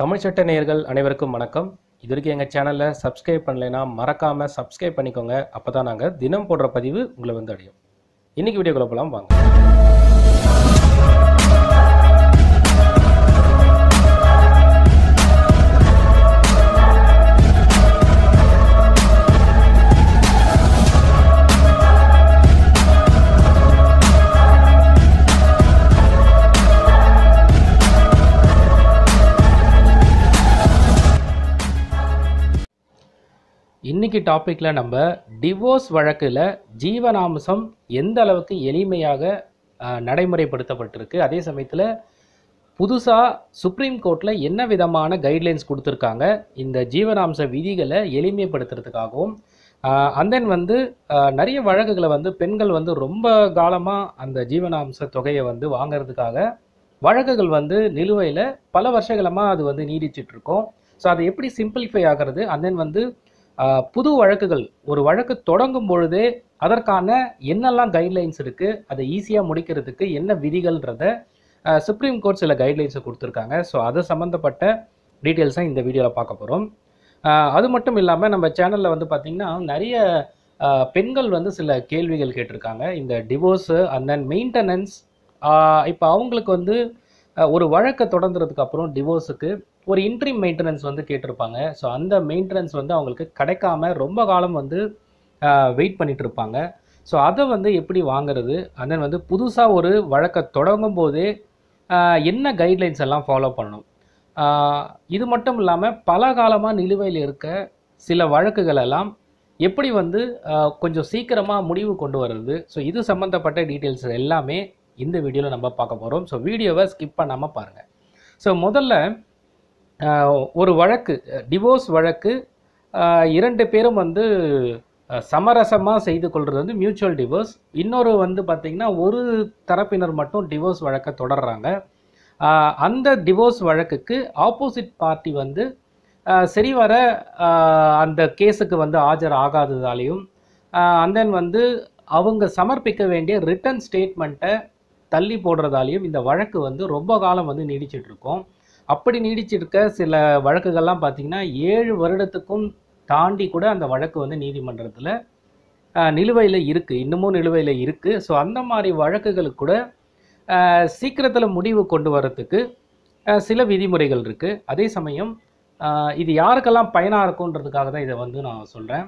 தமிழ் சட்ட நேயர்கள் அனைவருக்கும் வணக்கம். இது வரைக்கும் எங்கள் சேனலில் சப்ஸ்கிரைப் பண்ணலைன்னா மறக்காமல் சப்ஸ்கிரைப் பண்ணிக்கோங்க. அப்போ தான் நாங்கள் தினம் போடுற பதிவு உங்களை வந்து அடையும். இன்றைக்கி வீடியோக்குள்ளே போகலாம் வாங்க. இன்னைக்கு டாப்பிக்கில் நம்ம டிவோர்ஸ் வழக்கில் ஜீவனாம்சம் எந்த அளவுக்கு எளிமையாக நடைமுறைப்படுத்தப்பட்டிருக்கு. அதே சமயத்தில் புதுசாக சுப்ரீம் கோர்ட்டில் என்ன விதமான கைட்லைன்ஸ் கொடுத்துருக்காங்க? இந்த ஜீவனாம்ச விதிகளை எளிமைப்படுத்துறதுக்காகவும் அண்ட் தென் வந்து நிறைய வழக்குகளை வந்து பெண்கள் வந்து ரொம்ப காலமாக அந்த ஜீவனாம்ச தொகையை வந்து வாங்குறதுக்காக வழக்குகள் வந்து நிலுவையில் பல வருஷங்களமாக அது வந்து நீடிச்சிட்ருக்கோம் ஸோ அதை எப்படி சிம்பிளிஃபை ஆகிறது? அண்ட் தென் வந்து புது வழக்குகள். ஒரு வழக்கு தொடங்கும் பொழுதே அதற்கான என்னெல்லாம் கைட்லைன்ஸ் இருக்குது அதை ஈஸியாக முடிக்கிறதுக்கு என்ன விதிகள்ன்றத சுப்ரீம் கோர்ட் சில கைட்லைன்ஸை கொடுத்துருக்காங்க. ஸோ அது சம்மந்தப்பட்ட டீட்டெயில்ஸை இந்த வீடியோவில் பார்க்க போகிறோம் அது மட்டும் இல்லாமல் நம்ம சேனலில் வந்து பார்த்திங்கன்னா நிறைய பெண்கள் வந்து சில கேள்விகள் கேட்டிருக்காங்க. இந்த டிவோர்ஸு அண்ட் தென் மெயின்டெனன்ஸ் இப்போ அவங்களுக்கு வந்து ஒரு வழக்கை தொடர்ந்துறதுக்கு அப்புறம் டிவோர்ஸுக்கு ஒரு இன்ட்ரீம் மெயின்டெனன்ஸ் வந்து கேட்டிருப்பாங்க. ஸோ அந்த மெயின்டெனன்ஸ் வந்து அவங்களுக்கு கிடைக்காம ரொம்ப காலம் வந்து வெயிட் பண்ணிட்டு இருப்பாங்க. ஸோ அதை வந்து எப்படி வாங்குறது? அண்ட் தென் வந்து புதுசாக ஒரு வழக்கை தொடங்கும் போதே என்ன கைட்லைன்ஸ் எல்லாம் ஃபாலோ பண்ணணும்? இது மட்டும் இல்லாமல் பல காலமாக நிலுவையில் இருக்க சில வழக்குகள் எல்லாம் எப்படி வந்து கொஞ்சம் சீக்கிரமாக முடிவு கொண்டு வர்றது? ஸோ இது சம்மந்தப்பட்ட டீட்டெயில்ஸ் எல்லாமே இந்த வீடியோவில் நம்ம பார்க்க போகிறோம் ஸோ வீடியோவை ஸ்கிப் பண்ணாமல் பாருங்கள் ஸோ முதல்ல ஒரு வழக்கு டிவோர்ஸ் வழக்கு இரண்டு பேரும் வந்து சமரசமாக செய்து கொள்வது வந்து மியூச்சுவல் டிவோர்ஸ் இன்னொரு வந்து பார்த்திங்கன்னா ஒரு தரப்பினர் மட்டும் டிவோர்ஸ் வழக்கை தொடர்றாங்க. அந்த டிவோர்ஸ் வழக்குக்கு ஆப்போசிட் பார்ட்டி வந்து சரிவர அந்த கேஸுக்கு வந்து ஆஜர் ஆகாததாலையும் அண்ட் தென் வந்து அவங்க சமர்ப்பிக்க வேண்டிய ரிட்டன் ஸ்டேட்மெண்ட்டை தள்ளி போடுறதாலையும் இந்த வழக்கு வந்து ரொம்ப காலம் வந்து நீடிச்சிட்ருக்கோம் அப்படி நீடிச்சிருக்க சில வழக்குகள்லாம் பார்த்திங்கன்னா ஏழு வருடத்துக்கும் தாண்டி கூட அந்த வழக்கு வந்து நீதிமன்றத்தில் நிலுவையில் இருக்குது இன்னமும் நிலுவையில் இருக்குது ஸோ அந்த மாதிரி வழக்குகளுக்கு கூட சீக்கிரத்தில் முடிவு கொண்டு வரத்துக்கு சில விதிமுறைகள் இருக்குது அதே சமயம் இது யாருக்கெல்லாம் பயனாக இருக்குன்றதுக்காக தான் இதை வந்து நான் சொல்கிறேன்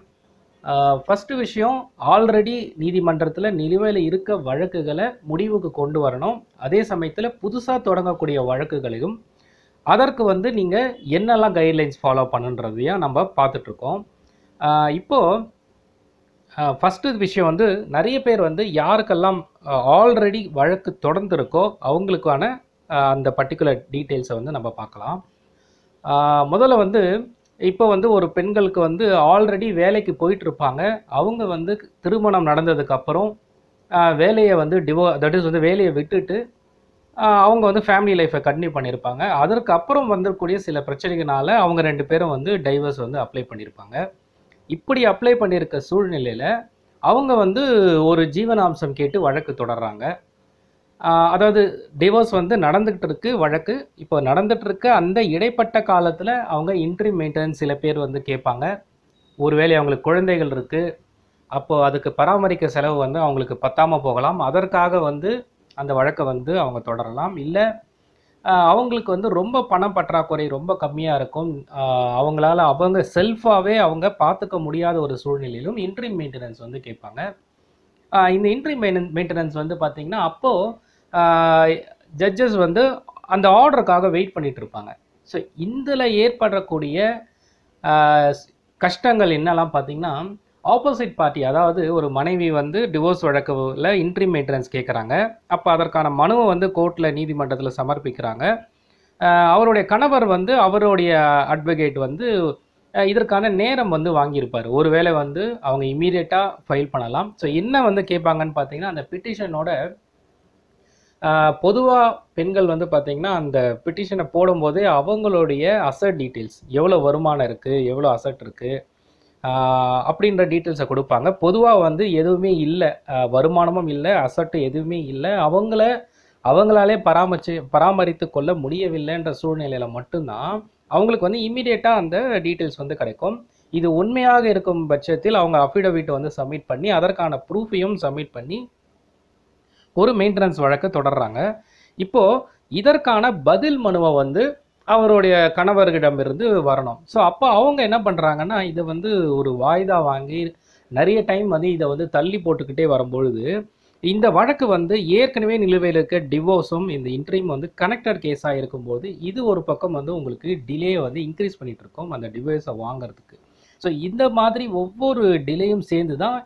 ஃபஸ்ட்டு விஷயம் ஆல்ரெடி நீதிமன்றத்தில் நிலுவையில் இருக்க வழக்குகளை முடிவுக்கு கொண்டு வரணும். அதே சமயத்தில் புதுசாக தொடங்கக்கூடிய வழக்குகளையும் அதற்கு வந்து நீங்கள் என்னெல்லாம் கைட்லைன்ஸ் ஃபாலோ பண்ணுன்றதையும் நம்ம பார்த்துட்ருக்கோம். இப்போது ஃபஸ்ட்டு விஷயம் வந்து நிறைய பேர் வந்து யாருக்கெல்லாம் ஆல்ரெடி வழக்கு தொடர்ந்துருக்கோ அவங்களுக்கான அந்த பர்டிகுலர் டீட்டெயில்ஸை வந்து நம்ம பார்க்கலாம். முதல்ல வந்து இப்போ வந்து ஒரு பெண்களுக்கு வந்து ஆல்ரெடி வேலைக்கு போயிட்டுருப்பாங்க அவங்க வந்து திருமணம் நடந்ததுக்கப்புறம் வேலையை வந்து டிவோ தட் இஸ் வந்து வேலையை விட்டுட்டு அவங்க வந்து ஃபேமிலி லைஃப்பை கண்டினியூ பண்ணியிருப்பாங்க அதற்கு அப்புறம் வந்திருக்கூடிய சில பிரச்சனைகளால் அவங்க ரெண்டு பேரும் வந்து டைவர்ஸ் வந்து அப்ளை பண்ணியிருப்பாங்க இப்படி அப்ளை பண்ணியிருக்க சூழ்நிலையில் அவங்க வந்து ஒரு ஜீவனாம்சம் கேட்டு வழக்கு தொடர்றாங்க. அதாவது டிவோர்ஸ் வந்து நடந்துகிட்டு இருக்கு வழக்கு. இப்போ நடந்துட்டு இருக்க அந்த இடைப்பட்ட காலத்தில் அவங்க இன்ட்ரி மெயின்டெனன்ஸ் சில பேர் வந்து கேட்பாங்க. ஒருவேளை அவங்களுக்கு குழந்தைகள் இருக்குது அப்போது அதுக்கு பராமரிக்க செலவு வந்து அவங்களுக்கு பத்தாமல் போகலாம். அதற்காக வந்து அந்த வழக்கை வந்து அவங்க தொடரலாம். இல்லை அவங்களுக்கு வந்து ரொம்ப பண பற்றாக்குறை ரொம்ப கம்மியாக இருக்கும். அவங்களால அவங்க செல்ஃபாகவே அவங்க பார்த்துக்க முடியாத ஒரு சூழ்நிலையிலும் இன்ட்ரி மெயின்டெனன்ஸ் வந்து கேட்பாங்க. இந்த இன்ட்ரி மெயின்டெனன்ஸ் வந்து பார்த்திங்கன்னா அப்போது ஜட்ஜஸ் வந்து அந்த ஆர்டருக்காக வெயிட் பண்ணிகிட்டு இருப்பாங்க. ஸோ இதில் ஏற்படக்கூடிய கஷ்டங்கள் என்னெல்லாம் பார்த்திங்கன்னா ஆப்போசிட் பார்ட்டி அதாவது ஒரு மனைவி வந்து டிவோர்ஸ் வழக்கில் இன்ட்ரி மெயின்டெனன்ஸ் கேட்குறாங்க அப்போ அதற்கான மனுவை வந்து கோர்ட்டில் நீதிமன்றத்தில் சமர்ப்பிக்கிறாங்க. அவருடைய கணவர் வந்து அவருடைய அட்வொகேட் வந்து இதற்கான நேரம் வந்து வாங்கியிருப்பார். ஒருவேளை வந்து அவங்க இமீடியட்டாக ஃபைல் பண்ணலாம். ஸோ என்ன வந்து கேட்பாங்கன்னு பார்த்தீங்கன்னா அந்த பிட்டிஷனோட பொதுவாக பெண்கள் வந்து பார்த்தீங்கன்னா அந்த பிட்டிஷனை போடும்போதே அவங்களுடைய அசட் டீட்டெயில்ஸ் எவ்வளோ வருமானம் இருக்குது எவ்வளோ அசட் இருக்குது அப்படின்ற டீட்டெயில்ஸை கொடுப்பாங்க. பொதுவாக வந்து எதுவுமே இல்லை. வருமானமும் இல்லை அசட்டு எதுவுமே இல்லை. அவங்கள அவங்களாலே பராமரிச்சு பராமரித்து கொள்ள முடியவில்லைன்ற சூழ்நிலையில் மட்டும்தான் அவங்களுக்கு வந்து இம்மிடியேட்டாக அந்த டீட்டெயில்ஸ் வந்து கிடைக்கும். இது உண்மையாக இருக்கும் பட்சத்தில் அவங்க அஃபிடவிட் வந்து சப்மிட் பண்ணி அதற்கான ப்ரூஃபையும் சப்மிட் பண்ணி ஒரு மெயின்டெனன்ஸ் வழக்கு தொடர்றாங்க. இப்போது இதற்கான பதில் மனுவை வந்து அவருடைய கணவர்களிடமிருந்து வரணும். ஸோ அப்போ அவங்க என்ன பண்ணுறாங்கன்னா இதை வந்து ஒரு வாய்தா வாங்கி நிறைய டைம் வந்து இதை வந்து தள்ளி போட்டுக்கிட்டே வரும்பொழுது இந்த வழக்கு வந்து ஏற்கனவே நிலுவையில் இருக்க டிவோர்ஸும் இந்த இன்ட்ரீம் வந்து கனெக்டட் கேஸாக இருக்கும்போது இது ஒரு பக்கம் வந்து உங்களுக்கு டிலே வந்து இன்க்ரீஸ் பண்ணிகிட்டு இருக்கோம் அந்த டிவோர்ஸை வாங்குறதுக்கு. ஸோ இந்த மாதிரி ஒவ்வொரு டிலேயும் சேர்ந்து தான்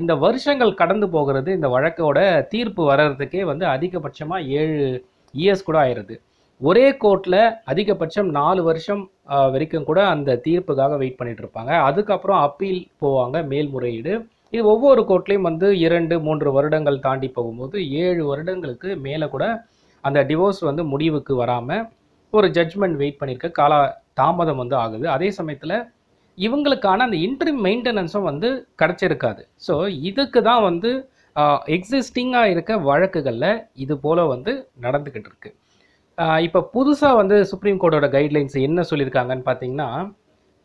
இந்த வருஷங்கள் கடந்து போகிறது இந்த வழக்கோட தீர்ப்பு வர்றதுக்கே வந்து அதிகபட்சமாக ஏழு இயர்ஸ் கூட ஆயிடுது ஒரே கோர்ட்டில் அதிகபட்சம் நாலு வருஷம் வரைக்கும் கூட அந்த தீர்ப்புக்காக வெயிட் பண்ணிட்டு இருப்பாங்க. அதுக்கப்புறம் அப்பீல் போவாங்க மேல்முறையீடு. இது ஒவ்வொரு கோர்ட்லேயும் வந்து இரண்டு மூன்று வருடங்கள் தாண்டி போகும்போது ஏழு வருடங்களுக்கு மேலே கூட அந்த டிவோர்ஸ் வந்து முடிவுக்கு வராமல் ஒரு ஜட்ஜ்மெண்ட் வெயிட் பண்ணியிருக்க கால தாமதம் வந்து ஆகுது. அதே சமயத்தில் இவங்களுக்கான அந்த இன்ட்ரி மெயின்டெனன்ஸும் வந்து கிடச்சிருக்காது. ஸோ இதுக்கு தான் வந்து எக்ஸிஸ்டிங்காக இருக்க வழக்குகளில் இது போல் வந்து நடந்துக்கிட்டு இருக்குது இப்போ புதுசாக வந்து சுப்ரீம் கோர்ட்டோட கைட்லைன்ஸ் என்ன சொல்லியிருக்காங்கன்னு பார்த்தீங்கன்னா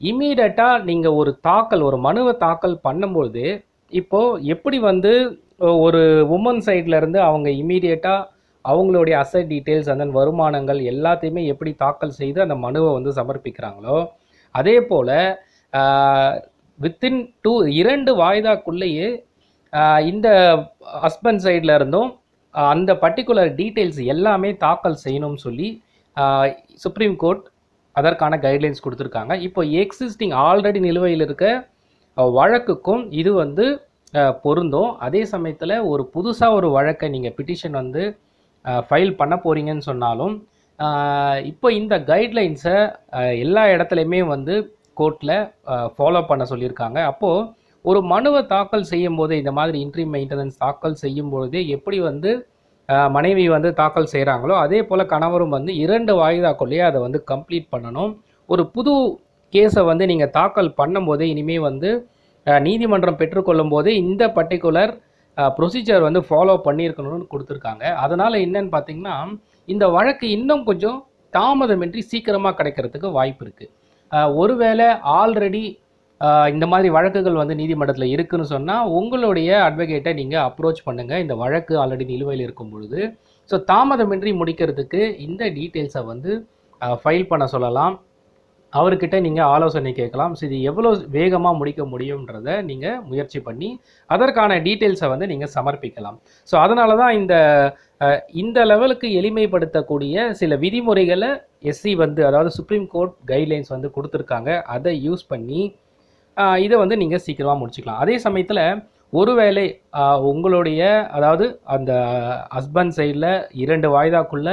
இமீடியட்டாக நீங்கள் ஒரு தாக்கல் ஒரு மனுவை தாக்கல் பண்ணும்பொழுது இப்போது எப்படி வந்து ஒரு உமன் சைட்லேருந்து அவங்க இமீடியட்டாக அவங்களுடைய அசட் டீட்டெயில்ஸ் அந்த வருமானங்கள் எல்லாத்தையுமே எப்படி தாக்கல் செய்து அந்த மனுவை வந்து சமர்ப்பிக்கிறாங்களோ அதே போல் வித்தின் டூ இரண்டு வாய்தாக்குள்ளேயே இந்த ஹஸ்பண்ட் சைடில் இருந்தும் அந்த பர்டிகுலர் டீட்டெயில்ஸ் எல்லாமே தாக்கல் செய்யணும்னு சொல்லி சுப்ரீம் கோர்ட் அதற்கான கைட்லைன்ஸ் கொடுத்துருக்காங்க. இப்போ எக்ஸிஸ்டிங் ஆல்ரெடி நிலுவையில் இருக்க வழக்குக்கும் இது வந்து பொருந்தும். அதே சமயத்தில் ஒரு புதுசாக ஒரு வழக்கை நீங்கள் பிட்டிஷன் வந்து ஃபைல் பண்ண போகிறீங்கன்னு சொன்னாலும் இப்போ இந்த கைட்லைன்ஸை எல்லா இடத்துலையுமே வந்து கோர்ட்டில் ஃபாலோ பண்ண சொல்லியிருக்காங்க. அப்போது ஒரு மனுவை தாக்கல் செய்யும் போது இந்த மாதிரி இன்ட்ரி மெயின்டெனன்ஸ் தாக்கல் செய்யும் பொழுதே எப்படி வந்து மனைவி வந்து தாக்கல் செய்கிறாங்களோ அதே போல் கணவரும் வந்து இரண்டு வாய்தாக்குள்ளேயே அதை வந்து கம்ப்ளீட் பண்ணணும். ஒரு புது கேஸை வந்து நீங்கள் தாக்கல் பண்ணும்போதே இனிமேல் வந்து நீதிமன்றம் பெற்றுக்கொள்ளும் போது இந்த பர்டிகுலர் ப்ரொசீஜர் வந்து ஃபாலோ பண்ணியிருக்கணும்னு கொடுத்துருக்காங்க. அதனால் என்னன்னு பார்த்தீங்கன்னா இந்த வழக்கு இன்னும் கொஞ்சம் தாமதமின்றி சீக்கிரமாக கிடைக்கிறதுக்கு வாய்ப்பு இருக்குது ஒருவேளை ஆல்ரெடி இந்த மாதிரி வழக்குகள் வந்து நீதிமன்றத்தில் இருக்குன்னு சொன்னால் உங்களுடைய அட்வொகேட்டை நீங்கள் அப்ரோச் பண்ணுங்கள் இந்த வழக்கு ஆல்ரெடி நிலுவையில் இருக்கும் பொழுது. ஸோ தாமதமின்றி முடிக்கிறதுக்கு இந்த டீட்டெயில்ஸை வந்து ஃபைல் பண்ண சொல்லலாம். அவர்கிட்ட நீங்கள் ஆலோசனை கேட்கலாம். ஸோ இது எவ்வளோ வேகமாக முடிக்க முடியுன்றதை நீங்கள் முயற்சி பண்ணி அதற்கான டீட்டெயில்ஸை வந்து நீங்கள் சமர்ப்பிக்கலாம். ஸோ அதனால தான் இந்த இந்த லெவலுக்கு எளிமைப்படுத்தக்கூடிய சில விதிமுறைகளை எஸ்சி வந்து அதாவது சுப்ரீம் கோர்ட் கைட்லைன்ஸ் வந்து கொடுத்துருக்காங்க. அதை யூஸ் பண்ணி இதை வந்து நீங்கள் சீக்கிரமாக முடிச்சுக்கலாம். அதே சமயத்தில் ஒருவேளை உங்களுடைய அதாவது அந்த ஹஸ்பண்ட் சைடில் இரண்டு வாய்தாக்குள்ள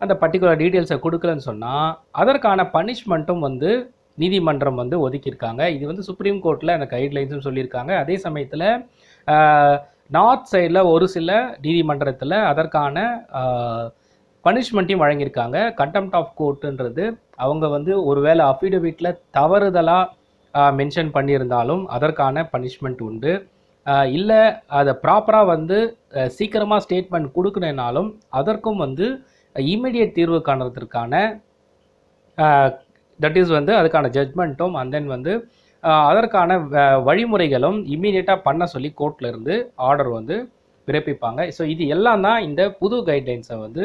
அந்த பர்டிகுலர் டீட்டெயில்ஸை கொடுக்கலன்னு சொன்னால் அதற்கான பனிஷ்மெண்ட்டும் வந்து நீதிமன்றம் வந்து ஒதுக்கியிருக்காங்க. இது வந்து சுப்ரீம் கோர்ட்டில் அந்த கைட்லைன்ஸும் சொல்லியிருக்காங்க. அதே சமயத்தில் நார்த் சைடில் ஒரு சில நீதிமன்றத்தில் அதற்கான பனிஷ்மெண்ட்டையும் வழங்கியிருக்காங்க. கண்டெம்ட் ஆஃப் கோர்ட்டுன்றது அவங்க வந்து ஒருவேளை அஃபிடவிட்டில் தவறுதலாக மென்ஷன் பண்ணியிருந்தாலும் அதற்கான பனிஷ்மெண்ட் உண்டு. இல்லை அதை ப்ராப்பராக வந்து சீக்கிரமாக ஸ்டேட்மெண்ட் கொடுக்கணுனாலும் அதற்கும் வந்து இமீடியட் தீர்வு காணுறதுக்கான தட் இஸ் வந்து அதுக்கான ஜட்மெண்ட்டும் அண்ட் தென் வந்து அதற்கான வ- வழிமுறைகளும் இம்மீடியட்டாக பண்ண சொல்லி கோர்ட்டில் இருந்து ஆர்டர் வந்து பிறப்பிப்பாங்க. ஸோ இது எல்லாம் தான் இந்த புது கைட்லைன்ஸை வந்து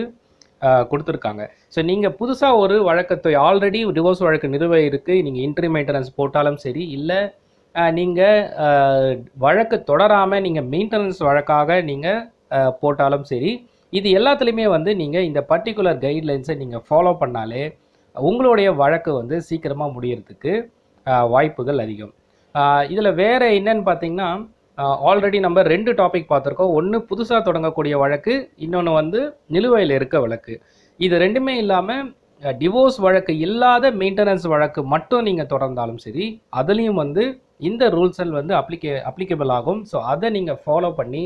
கொடுத்துருக்காங்க. ஸோ நீங்கள் புதுசாக ஒரு வழக்கத்தை ஆல்ரெடி டிவோர்ஸ் வழக்கு நிறுவ இருக்குது நீங்கள் இன்ட்ரி மெயின்டெனன்ஸ் போட்டாலும் சரி இல்லை நீங்கள் வழக்கு தொடராமல் நீங்கள் மெயின்டெனன்ஸ் வழக்காக நீங்கள் போட்டாலும் சரி இது எல்லாத்துலேயுமே வந்து நீங்கள் இந்த பர்டிகுலர் கைட்லைன்ஸை நீங்கள் ஃபாலோ பண்ணாலே உங்களுடைய வழக்கு வந்து சீக்கிரமாக முடியறதுக்கு வாய்ப்புகள் அதிகம். இதில் வேறு என்னன்னு பார்த்தீங்கன்னா ஆல்ரெடி நம்ம ரெண்டு டாபிக் பார்த்துருக்கோம். ஒன்று புதுசாக தொடங்கக்கூடிய வழக்கு இன்னொன்று வந்து நிலுவையில் இருக்க வழக்கு. இது ரெண்டுமே இல்லாமல் டிவோர்ஸ் வழக்கு இல்லாத மெயின்டெனன்ஸ் வழக்கு மட்டும் நீங்கள் தொடர்ந்தாலும் சரி அதுலேயும் வந்து இந்த ரூல்ஸல் வந்து அப்ளிகே அப்ளிகபிள் ஆகும். ஸோ அதை நீங்கள் ஃபாலோ பண்ணி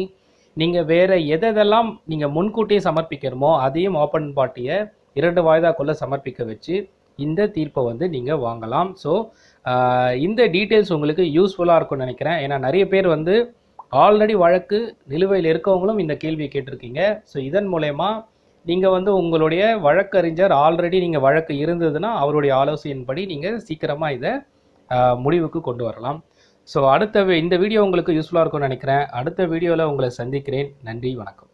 நீங்கள் வேறு எதெல்லாம் நீங்கள் முன்கூட்டியே சமர்ப்பிக்கணுமோ அதையும் ஓப்பன் பார்ட்டியை இரண்டு வாய்தாக்குள்ளே சமர்ப்பிக்க வச்சு இந்த தீர்ப்பை வந்து நீங்கள் வாங்கலாம். ஸோ இந்த டீட்டெயில்ஸ் உங்களுக்கு யூஸ்ஃபுல்லாக இருக்கும்னு நினைக்கிறேன். ஏன்னா நிறைய பேர் வந்து ஆல்ரெடி வழக்கு நிலுவையில் இருக்கவங்களும் இந்த கேள்வியை கேட்டிருக்கீங்க. ஸோ இதன் மூலயமா நீங்கள் வந்து உங்களுடைய வழக்கறிஞர் ஆல்ரெடி நீங்கள் வழக்கு இருந்ததுன்னா அவருடைய ஆலோசனையின்படி நீங்கள் சீக்கிரமாக இதை முடிவுக்கு கொண்டு வரலாம். ஸோ அடுத்த வி- இந்த வீடியோ உங்களுக்கு யூஸ்ஃபுல்லாக இருக்கும்னு நினைக்கிறேன். அடுத்த வீடியோவில் உங்களை சந்திக்கிறேன். நன்றி வணக்கம்.